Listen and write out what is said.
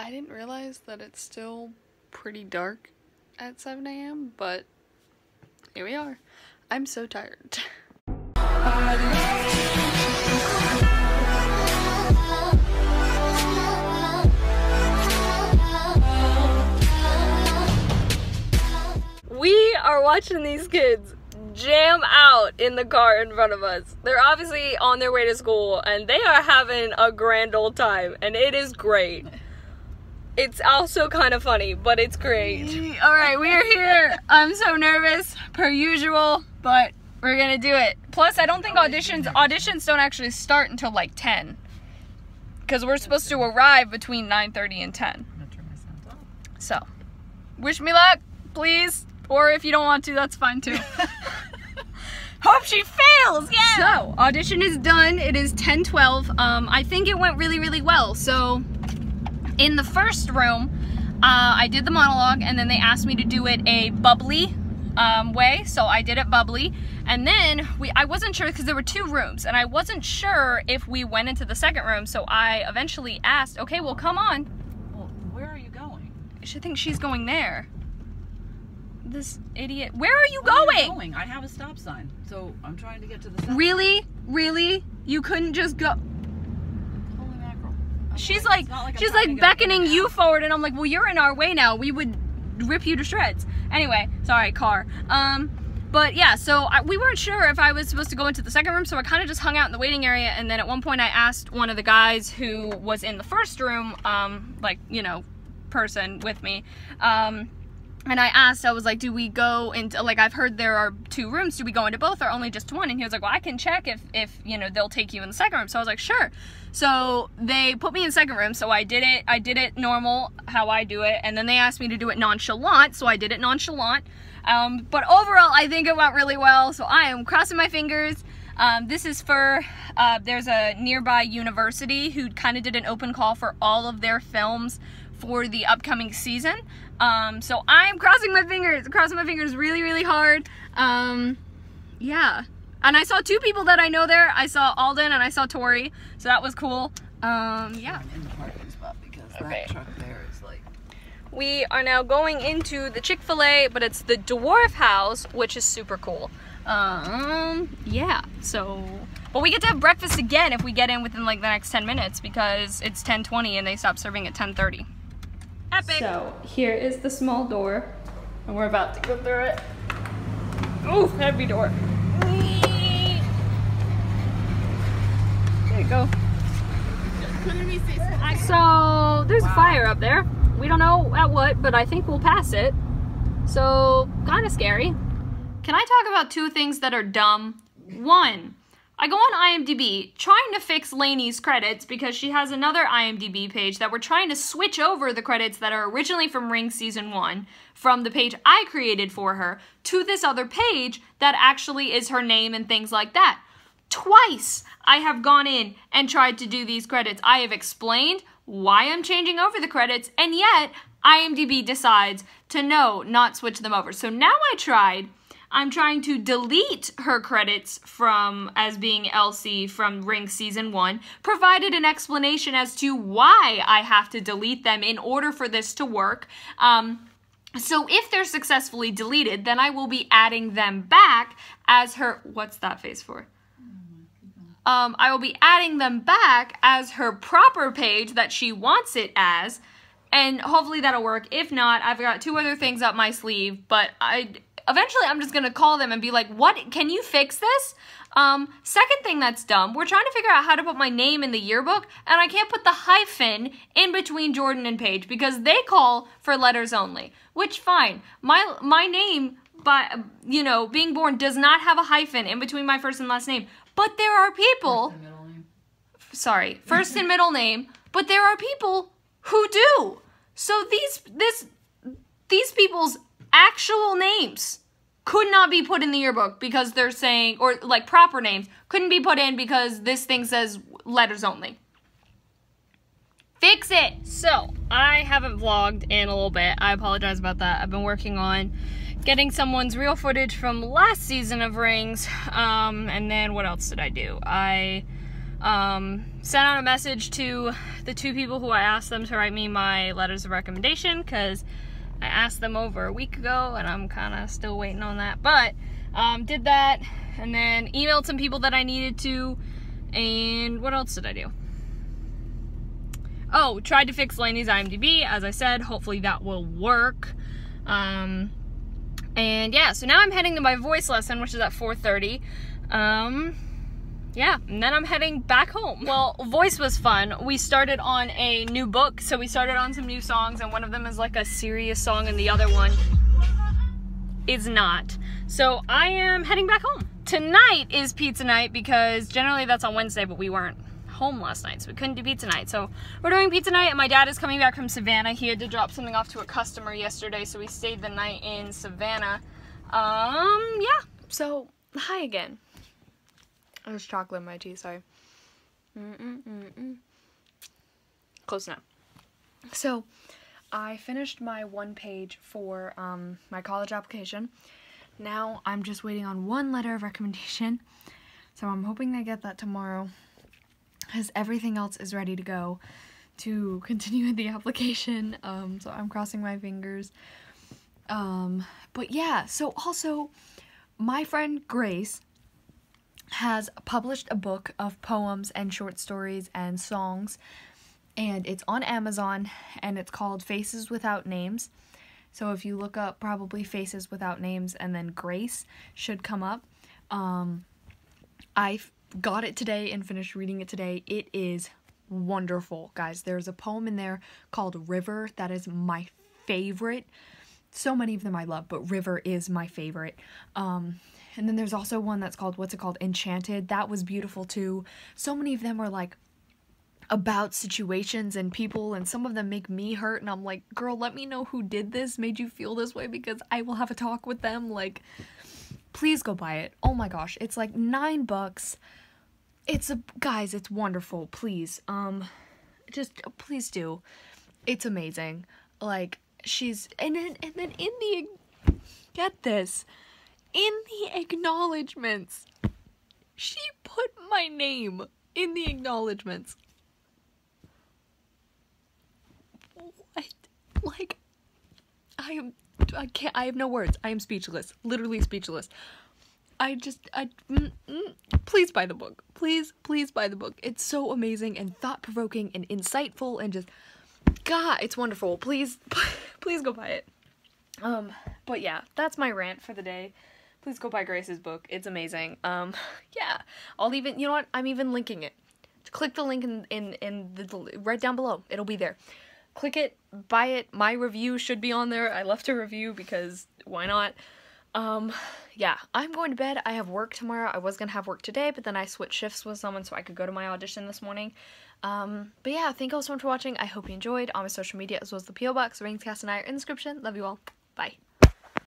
I didn't realize that it's still pretty dark at 7 a.m., but here we are. I'm so tired. We are watching these kids jam out in the car in front of us. They're obviously on their way to school and they are having a grand old time and it is great. It's also kind of funny, but it's great. All right, we are here. I'm so nervous, per usual, but we're gonna do it. Plus, I don't think auditions auditions don't actually start until like 10, because we're supposed to arrive between 9:30 and 10. So, wish me luck, please. Or if you don't want to, that's fine too. Hope she fails. Yeah. So audition is done. It is 10:12. Um, I think it went really, really well. So in the first room, uh, I did the monologue, and then they asked me to do it a bubbly um, way. So I did it bubbly, and then we I wasn't sure because there were two rooms, and I wasn't sure if we went into the second room. So I eventually asked, "Okay, well, come on." Well, where are you going? She thinks she's going there. This idiot. Where are you Where are you going? going? I have a stop sign, so I'm trying to get to the. Really? Really? You couldn't just go. Holy mackerel! I'm She's like- like, it's not like I'm she's like beckoning you forward, and I'm like, well, you're in our way now. We would rip you to shreds. Anyway, sorry, car. Um, but yeah, so I, we weren't sure if I was supposed to go into the second room, so I kind of just hung out in the waiting area, and then at one point I asked one of the guys who was in the first room, um, like you know, person with me, um. And I asked, I was like, do we go into, like, I've heard there are two rooms. Do we go into both or only just one? And he was like, well, I can check if, if, you know, they'll take you in the second room. So I was like, sure. So they put me in second room. So I did it, I did it normal, how I do it. And then they asked me to do it nonchalant. So I did it nonchalant. Um, but overall, I think it went really well. So I am crossing my fingers. Um, this is for, uh, there's a nearby university who kind of did an open call for all of their films for the upcoming season. Um, so I'm crossing my fingers, crossing my fingers really, really hard. Um, yeah. And I saw two people that I know there. I saw Alden and I saw Tori. So that was cool. Um, yeah. I'm in the parking spot because Okay. that truck there is like. We are now going into the Chick fil A, but it's the Dwarf House, which is super cool. Um, yeah. So, but we get to have breakfast again if we get in within like the next 10 minutes because it's 10:20 and they stop serving at 10:30. Epic. So here is the small door, and we're about to go through it. Ooh, heavy door. There you go. So there's a fire up there. We don't know at what, but I think we'll pass it. So kind of scary. Can I talk about two things that are dumb? One, I go on IMDb trying to fix Lainey's credits because she has another IMDb page that we're trying to switch over the credits that are originally from Rings Season 1 from the page I created for her to this other page that actually is her name and things like that. Twice I have gone in and tried to do these credits. I have explained why I'm changing over the credits, and yet IMDb decides to no, not switch them over. So now I tried. I'm trying to delete her credits from as being Elsie from Rings Season 1, provided an explanation as to why I have to delete them in order for this to work. Um, so if they're successfully deleted, then I will be adding them back as her. What's that face for? Um, I will be adding them back as her proper page that she wants it as, and hopefully that'll work. If not, I've got two other things up my sleeve, but I eventually I'm just gonna call them and be like, "What? Can you fix this?" Um, second thing that's dumb, we're trying to figure out how to put my name in the yearbook, and I can't put the hyphen in between Jordan and Paige because they call for letters only. Which fine, my my name by you know being born does not have a hyphen in between my first and last name, but there are people name. sorry, first and middle name, but there are people who do. So these this these people's actual names could not be put in the yearbook because they're saying or like proper names couldn't be put in because this thing says letters only. Fix it. So, I haven't vlogged in a little bit. I apologize about that. I've been working on getting someone's real footage from last season of Rings. Um, and then what else did I do? I Um, sent out a message to the two people who I asked them to write me my letters of recommendation because I asked them over a week ago and I'm kind of still waiting on that. But um, did that and then emailed some people that I needed to. And what else did I do? Oh, tried to fix Lainey's IMDb. As I said, hopefully that will work. Um, and yeah, so now I'm heading to my voice lesson, which is at 4.30. Um, yeah, and then I'm heading back home. Well, voice was fun. We started on a new book, so we started on some new songs, and one of them is like a serious song, and the other one is not. So I am heading back home. Tonight is pizza night because generally that's on Wednesday, but we weren't home last night, so we couldn't do pizza night. So we're doing pizza night, and my dad is coming back from Savannah. He had to drop something off to a customer yesterday, so we stayed the night in Savannah. Um, yeah. So, hi again. There's chocolate in my tea, sorry. Mm-mm-mm-mm. Close enough. So, I finished my one page for um, my college application. Now I'm just waiting on one letter of recommendation. So I'm hoping I get that tomorrow because everything else is ready to go to continue with the application. Um, so I'm crossing my fingers. Um, but yeah, so also my friend Grace has published a book of poems and short stories and songs and it's on Amazon and it's called Faces Without Names. So if you look up probably Faces Without Names and then Grace should come up. Um, I got it today and finished reading it today. It is wonderful, guys. There's a poem in there called River that is my favorite. So many of them I love, but River is my favorite. Um, and then there's also one that's called, what's it called? Enchanted. That was beautiful too. So many of them are like about situations and people and some of them make me hurt and I'm like, girl, let me know who did this, made you feel this way because I will have a talk with them. Like, please go buy it. Oh my gosh, it's like nine bucks. It's a, guys, it's wonderful. Please, um, just please do. It's amazing. Like, she's, and then, and then in the, get this, in the acknowledgements, she put my name in the acknowledgements. What? Like, I am, I can't, I have no words. I am speechless. Literally speechless. I just, I, mm, mm, please buy the book. Please, please buy the book. It's so amazing and thought provoking and insightful and just, God, it's wonderful. Please, please go buy it. Um, but yeah, that's my rant for the day. Please go buy Grace's book. It's amazing. Um, yeah, I'll even, you know what? I'm even linking it. Click the link in, in, in the, right down below. It'll be there click it, buy it. My review should be on there. I left a review because why not? Um, yeah, I'm going to bed. I have work tomorrow. I was going to have work today, but then I switched shifts with someone so I could go to my audition this morning. Um, but yeah, thank you all so much for watching. I hope you enjoyed. On my social media as well as the P.O. Box, Ringscast, and I are in the description. Love you all. Bye.